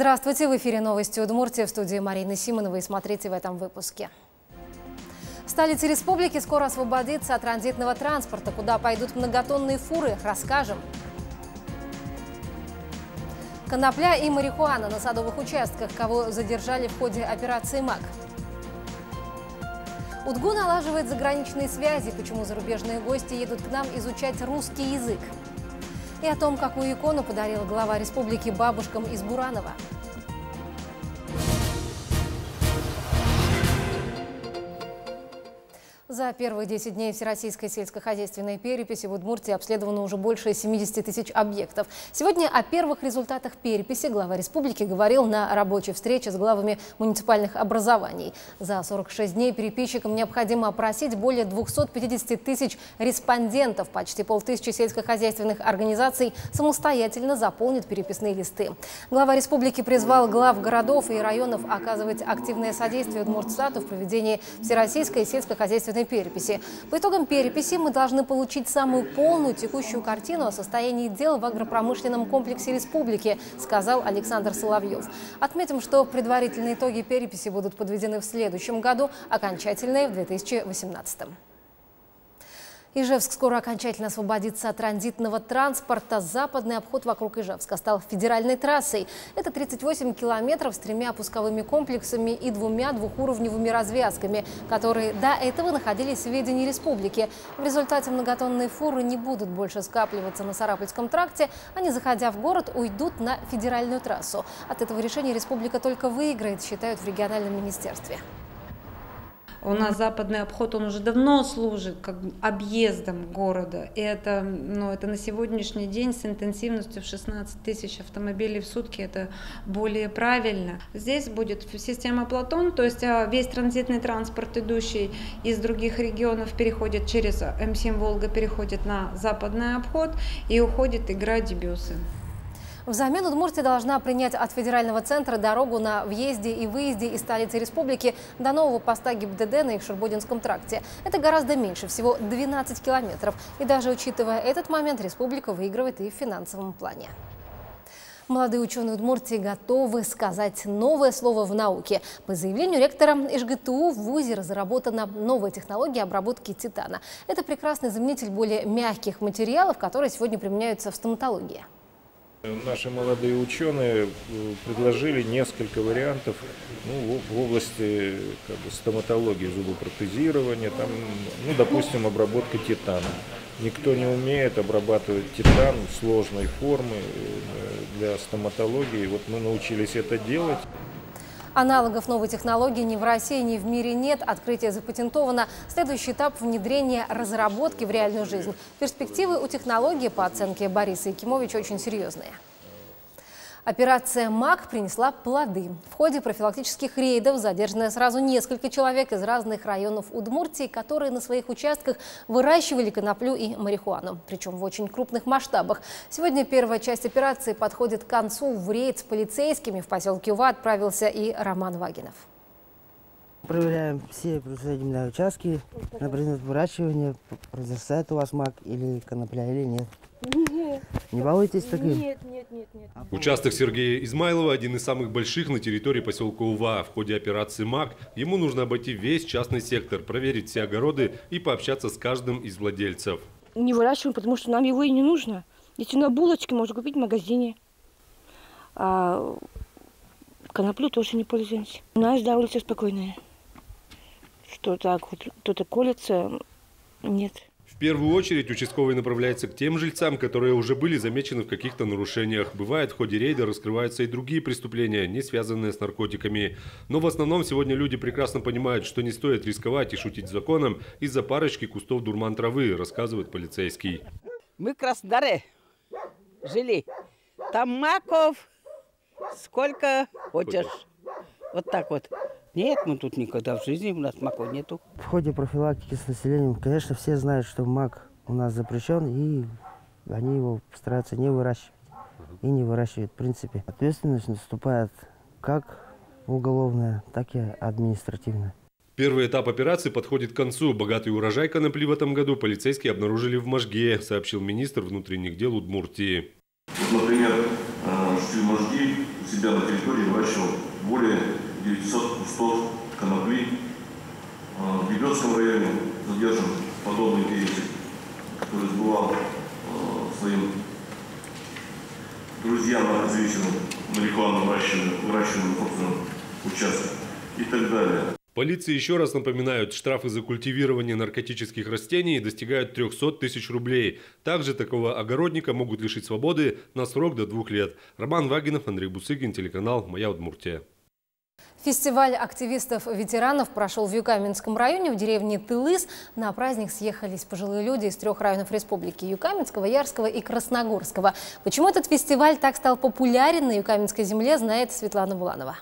Здравствуйте! В эфире новости Удмуртии в студии Марины Симоновой. Смотрите в этом выпуске. В столице республики скоро освободится от транзитного транспорта. Куда пойдут многотонные фуры, расскажем. Конопля и марихуана на садовых участках. Кого задержали в ходе операции «МАК». УДГУ налаживает заграничные связи. Почему зарубежные гости едут к нам изучать русский язык? И о том, какую икону подарил глава республики бабушкам из Буранова. За первые 10 дней Всероссийской сельскохозяйственной переписи в Удмуртии обследовано уже больше 70 тысяч объектов. Сегодня о первых результатах переписи глава республики говорил на рабочей встрече с главами муниципальных образований. За 46 дней переписчикам необходимо опросить более 250 тысяч респондентов. Почти полтысячи сельскохозяйственных организаций самостоятельно заполнят переписные листы. Глава республики призвал глав городов и районов оказывать активное содействие Удмуртстату в проведении Всероссийской сельскохозяйственной переписи. По итогам переписи мы должны получить самую полную текущую картину о состоянии дел в агропромышленном комплексе республики, сказал Александр Соловьев. Отметим, что предварительные итоги переписи будут подведены в следующем году, окончательные в 2018. Ижевск скоро окончательно освободится от транзитного транспорта. Западный обход вокруг Ижевска стал федеральной трассой. Это 38 километров с тремя пусковыми комплексами и двумя двухуровневыми развязками, которые до этого находились в ведении республики. В результате многотонные фуры не будут больше скапливаться на Сарапульском тракте. Они, заходя в город, уйдут на федеральную трассу. От этого решения республика только выиграет, считают в региональном министерстве. У нас западный обход, он уже давно служит как объездом города. И это, ну, это на сегодняшний день с интенсивностью в 16 тысяч автомобилей в сутки, это более правильно. Здесь будет система Платон, то есть а, весь транзитный транспорт, идущий из других регионов, переходит через М7 Волга, переходит на западный обход и уходит играть дебюсы. Взамен Удмуртия должна принять от федерального центра дорогу на въезде и выезде из столицы республики до нового поста ГИБДД на Ихшербодинском тракте. Это гораздо меньше, всего 12 километров. И даже учитывая этот момент, республика выигрывает и в финансовом плане. Молодые ученые Удмуртии готовы сказать новое слово в науке. По заявлению ректора ИЖГТУ в ВУЗе разработана новая технология обработки титана. Это прекрасный заменитель более мягких материалов, которые сегодня применяются в стоматологии. Наши молодые ученые э, предложили несколько вариантов ну, в области как бы, стоматологии, зубопротезирования, там, ну, допустим, обработка титана. Никто не умеет обрабатывать титан сложной формы э, для стоматологии. Вот мы научились это делать. Аналогов новой технологии ни в России, ни в мире нет. Открытие запатентовано. Следующий этап – внедрение разработки в реальную жизнь. Перспективы у технологии, по оценке Бориса Якимовича, очень серьезные. Операция «МАК» принесла плоды. В ходе профилактических рейдов задержаны сразу несколько человек из разных районов Удмуртии, которые на своих участках выращивали коноплю и марихуану, причем в очень крупных масштабах. Сегодня первая часть операции подходит к концу. В рейд с полицейскими в поселке Ува отправился и Роман Вагинов. Проверяем все производительные участки на предмет выращивания, произрастает у вас мак или конопля или нет. Нет. Не балуйтесь таким? Нет, нет, нет, нет. Участок Сергея Измайлова один из самых больших на территории поселка Ува. В ходе операции МАК ему нужно обойти весь частный сектор, проверить все огороды и пообщаться с каждым из владельцев. Не выращиваем, потому что нам его и не нужно. Если на булочке можно купить в магазине. А коноплю тоже не пользуемся. У нас, да, улица спокойная. Что так вот кто-то колется, нет первую очередь участковый направляется к тем жильцам, которые уже были замечены в каких-то нарушениях. Бывает, в ходе рейда раскрываются и другие преступления, не связанные с наркотиками. Но в основном сегодня люди прекрасно понимают, что не стоит рисковать и шутить с законом из-за парочки кустов дурман травы, рассказывает полицейский. Мы в Краснодаре жили. Там маков сколько хочешь. Вот так вот. Нет, мы тут никогда в жизни, у нас мака нету. В ходе профилактики с населением, конечно, все знают, что мак у нас запрещен, и они его стараются не выращивать. И не выращивают, в принципе. Ответственность наступает как уголовная, так и административная. Первый этап операции подходит к концу. Богатый урожай конопли в этом году полицейские обнаружили в Можге, сообщил министр внутренних дел Удмуртии. Вот, например, Штильможди у себя на территории выращивал более 900 кустов конопли. В Лебедском районе задержан подобный деятель, который сбывал своим друзьям на рекламном выращивании, выращивании собственном участке и так далее. Полиции еще раз напоминают, штрафы за культивирование наркотических растений достигают 300 тысяч рублей. Также такого огородника могут лишить свободы на срок до двух лет. Роман Вагинов, Андрей Бусыгин, телеканал «Моя Удмуртия». Фестиваль активистов-ветеранов прошел в Юкаменском районе, в деревне Тылыс. На праздник съехались пожилые люди из трех районов республики – Юкаменского, Ярского и Красногорского. Почему этот фестиваль так стал популярен на Юкаменской земле, знает Светлана Буланова.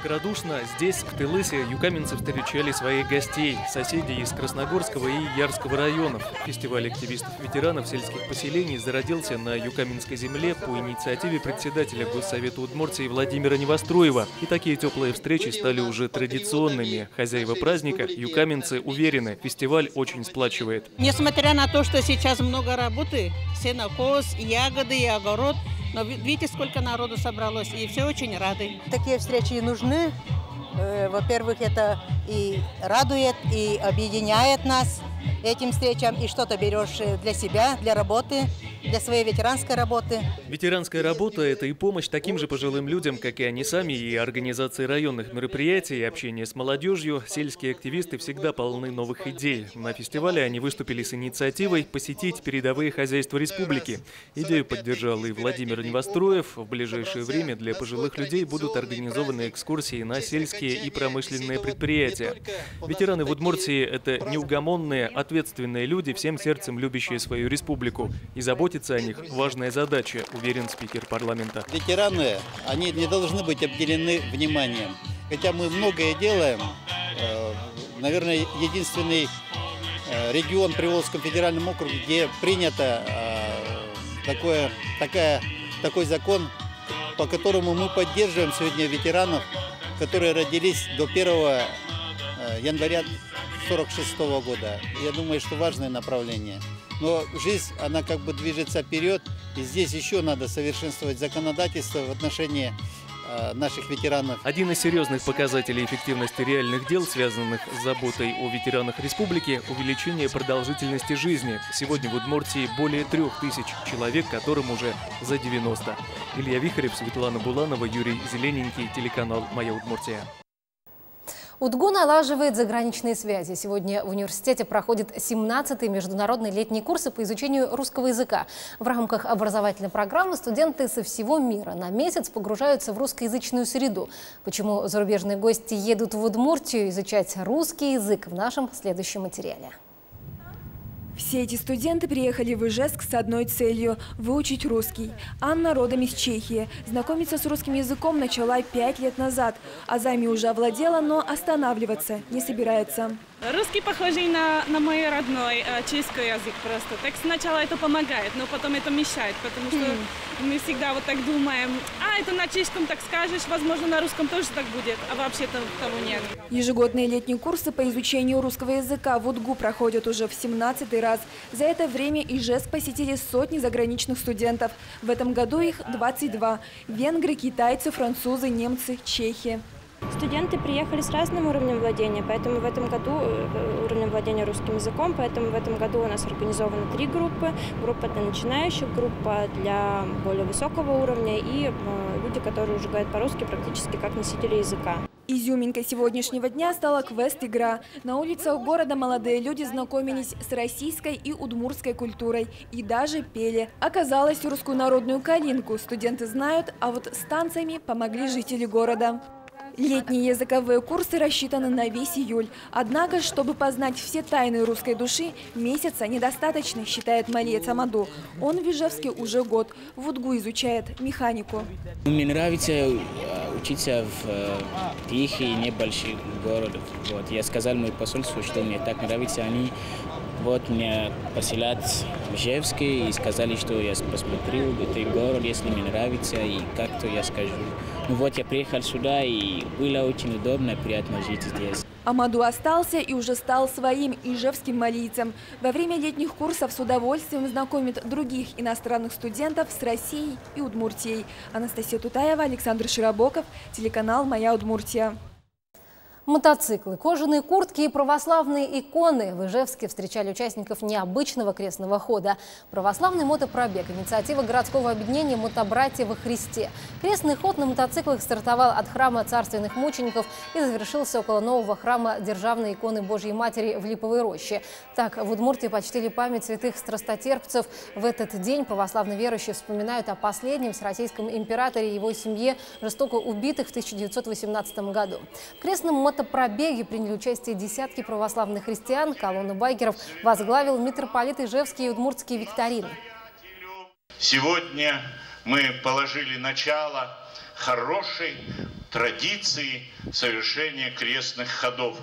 Так радушно здесь, в Тылысе, юкаменцы встречали своих гостей, соседей из Красногорского и Ярского районов. Фестиваль активистов-ветеранов сельских поселений зародился на Юкаменской земле по инициативе председателя Госсовета Удмуртии Владимира Невостроева. И такие теплые встречи стали уже традиционными. Хозяева праздника, юкаменцы, уверены, фестиваль очень сплачивает. Несмотря на то, что сейчас много работы, сенокос, ягоды и огород – но видите, сколько народу собралось, и все очень рады. Такие встречи нужны. Э, во-первых, это и радует, и объединяет нас этим встречам, и что-то берешь э, для себя, для работы для своей ветеранской работы. Ветеранская работа – это и помощь таким же пожилым людям, как и они сами, и организации районных мероприятий, и общение с молодежью. Сельские активисты всегда полны новых идей. На фестивале они выступили с инициативой посетить передовые хозяйства республики. Идею поддержал и Владимир Невостроев. В ближайшее время для пожилых людей будут организованы экскурсии на сельские и промышленные предприятия. Ветераны в Удмуртии – это неугомонные, ответственные люди, всем сердцем любящие свою республику и заботиться о них – важная задача, уверен спикер парламента. Ветераны, они не должны быть обделены вниманием. Хотя мы многое делаем, э, наверное, единственный э, регион Приволжском федеральном округе, где принято э, такое, такая, такой закон, по которому мы поддерживаем сегодня ветеранов, которые родились до 1 января 1946 года. Я думаю, что важное направление. Но жизнь, она как бы движется вперед, и здесь еще надо совершенствовать законодательство в отношении э, наших ветеранов. Один из серьезных показателей эффективности реальных дел, связанных с заботой о ветеранах республики – увеличение продолжительности жизни. Сегодня в Удмуртии более трех тысяч человек, которым уже за 90. Илья Вихарев, Светлана Буланова, Юрий Зелененький, телеканал «Моя Удмуртия». УДГУ налаживает заграничные связи. Сегодня в университете проходит 17-й международный летний курс по изучению русского языка. В рамках образовательной программы студенты со всего мира на месяц погружаются в русскоязычную среду. Почему зарубежные гости едут в Удмуртию изучать русский язык в нашем следующем материале. Все эти студенты приехали в Ижевск с одной целью – выучить русский. Анна родом из Чехии. Знакомиться с русским языком начала пять лет назад. Азами уже овладела, но останавливаться не собирается. Русский похожий на, на мой родной э, чешский язык просто. Так сначала это помогает, но потом это мешает, потому что mm. мы всегда вот так думаем, а это на чешском так скажешь, возможно на русском тоже так будет, а вообще-то того нет. Ежегодные летние курсы по изучению русского языка в УДГУ проходят уже в 17 раз. За это время Ижевск посетили сотни заграничных студентов. В этом году их 22. Венгры, китайцы, французы, немцы, чехи. Студенты приехали с разным уровнем владения, поэтому в этом году э, уровнем владения русским языком, поэтому в этом году у нас организованы три группы. Группа для начинающих, группа для более высокого уровня и э, люди, которые уже говорят по-русски практически как носители языка. Изюминкой сегодняшнего дня стала квест-игра. На улицах города молодые люди знакомились с российской и удмурской культурой и даже пели. Оказалось, русскую народную калинку студенты знают, а вот с танцами помогли жители города. Летние языковые курсы рассчитаны на весь июль. Однако, чтобы познать все тайны русской души, месяца недостаточно, считает Малец Амаду. Он в Ижевске уже год. В УДГУ изучает механику. Мне нравится э, учиться в э, тихих и небольших городах. Вот. Я сказал моему посольству, что мне так нравится. Они вот меня поселят в Ижевске и сказали, что я посмотрю этот город, если мне нравится, и как-то я скажу. Ну вот я приехал сюда, и было очень удобно, приятно жить здесь. Амаду остался и уже стал своим ижевским малийцем. Во время летних курсов с удовольствием знакомит других иностранных студентов с Россией и Удмуртией. Анастасия Тутаева, Александр Широбоков, телеканал «Моя Удмуртия». Мотоциклы, кожаные куртки и православные иконы в Ижевске встречали участников необычного крестного хода. Православный мотопробег – инициатива городского объединения «Мотобратья во Христе». Крестный ход на мотоциклах стартовал от храма царственных мучеников и завершился около нового храма Державной иконы Божьей Матери в Липовой роще. Так, в Удмуртии почтили память святых страстотерпцев. В этот день православные верующие вспоминают о последнем всероссийском императоре и его семье, жестоко убитых в 1918 году. В крестном мотопробеге приняли участие десятки православных христиан. Колонну байкеров возглавил митрополит Ижевский и Удмуртский викторины. Сегодня мы положили начало хорошей традиции совершения крестных ходов.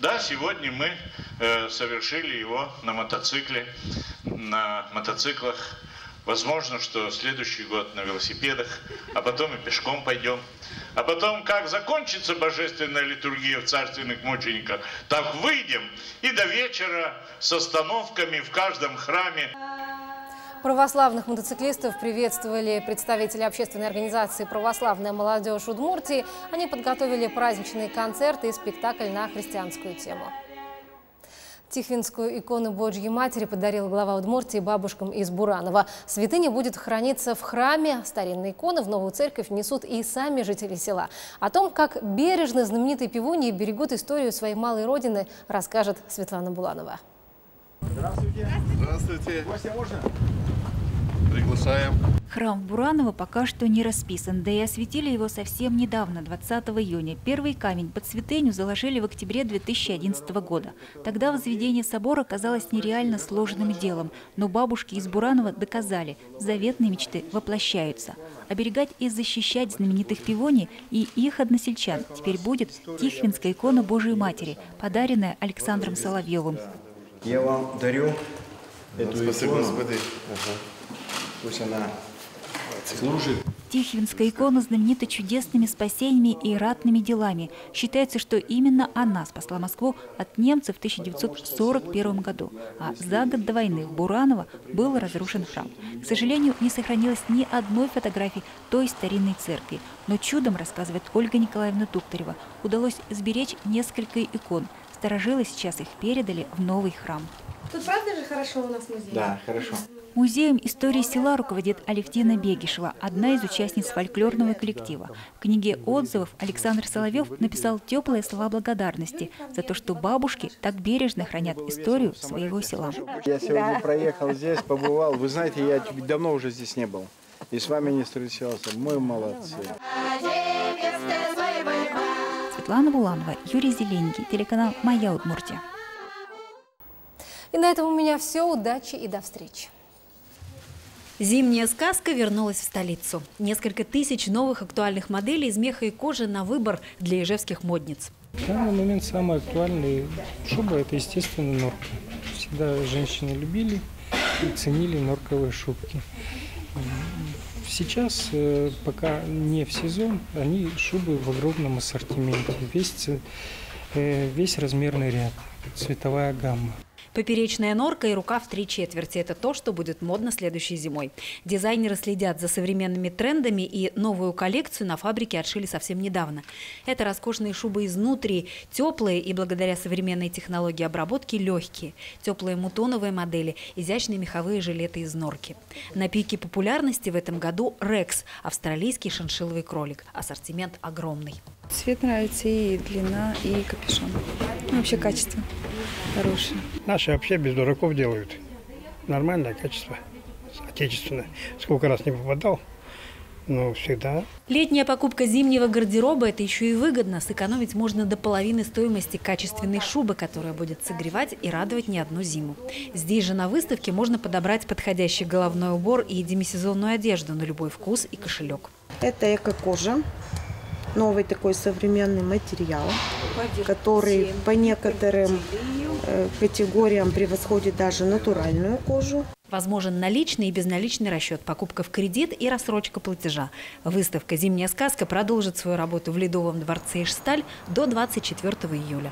Да, сегодня мы э, совершили его на мотоцикле, на мотоциклах. Возможно, что следующий год на велосипедах, а потом и пешком пойдем. А потом, как закончится божественная литургия в царственных мучениках, так выйдем и до вечера с остановками в каждом храме. Православных мотоциклистов приветствовали представители общественной организации «Православная молодежь Удмуртии». Они подготовили праздничные концерты и спектакль на христианскую тему. Тихвинскую икону Божьей Матери подарил глава Удмуртии бабушкам из Буранова. Святыня будет храниться в храме. Старинные иконы в новую церковь несут и сами жители села. О том, как бережно знаменитые пивуньи берегут историю своей малой родины, расскажет Светлана Буланова. Здравствуйте. Здравствуйте. Гостя можно? Приглашаем. Храм Бураново пока что не расписан, да и осветили его совсем недавно, 20 июня. Первый камень под святыню заложили в октябре 2011 года. Тогда возведение собора казалось нереально сложным делом, но бабушки из Буранова доказали – заветные мечты воплощаются. Оберегать и защищать знаменитых пивоний и их односельчан теперь будет Тихвинская икона Божией Матери, подаренная Александром Соловьевым. Я вам дарю эту Спасибо, икону. Господи. Пусть она служит. Тихвинская икона знаменита чудесными спасениями и ратными делами. Считается, что именно она спасла Москву от немцев в 1941 году. А за год до войны в Бураново был разрушен храм. К сожалению, не сохранилось ни одной фотографии той старинной церкви. Но чудом, рассказывает Ольга Николаевна Туктарева, удалось сберечь несколько икон. Старожилы сейчас их передали в новый храм. Тут правда же хорошо у нас музей? Да, хорошо. Музеем истории села руководит Алевтина Бегишева, одна из участниц фольклорного коллектива. В книге отзывов Александр Соловьев написал теплые слова благодарности за то, что бабушки так бережно хранят историю своего села. Я сегодня проехал здесь, побывал. Вы знаете, я давно уже здесь не был. И с вами не встречался. Мы молодцы. Светлана Буланова, Юрий Зеленский, телеканал «Моя Удмуртия». И на этом у меня все. Удачи и до встречи. Зимняя сказка вернулась в столицу. Несколько тысяч новых актуальных моделей из меха и кожи на выбор для ижевских модниц. В данный момент самый актуальный шуба – это, естественно, норка. Всегда женщины любили и ценили норковые шубки. Сейчас, э, пока не в сезон, они шубы в огромном ассортименте. Весь, э, весь размерный ряд, цветовая гамма. Поперечная норка и рукав три четверти – это то, что будет модно следующей зимой. Дизайнеры следят за современными трендами и новую коллекцию на фабрике отшили совсем недавно. Это роскошные шубы изнутри, теплые и благодаря современной технологии обработки легкие. Теплые мутоновые модели, изящные меховые жилеты из норки. На пике популярности в этом году Рекс – австралийский шиншилловый кролик. Ассортимент огромный. Цвет нравится и длина, и капюшон. Ну, Вообще качество хорошее. Наши вообще без дураков делают. Нормальное качество, отечественное. Сколько раз не попадал, но всегда Летняя покупка зимнего гардероба – это еще и выгодно. Сэкономить можно до половины стоимости качественной шубы, которая будет согревать и радовать не одну зиму. Здесь же на выставке можно подобрать подходящий головной убор и демисезонную одежду на любой вкус и кошелек. Это эко-кожа. Новый такой современный материал, который по некоторым э, категориям превосходит даже натуральную кожу. Возможен наличный и безналичный расчет, покупка в кредит и рассрочка платежа. Выставка «Зимняя сказка» продолжит свою работу в Ледовом дворце Ижсталь до 24 июля.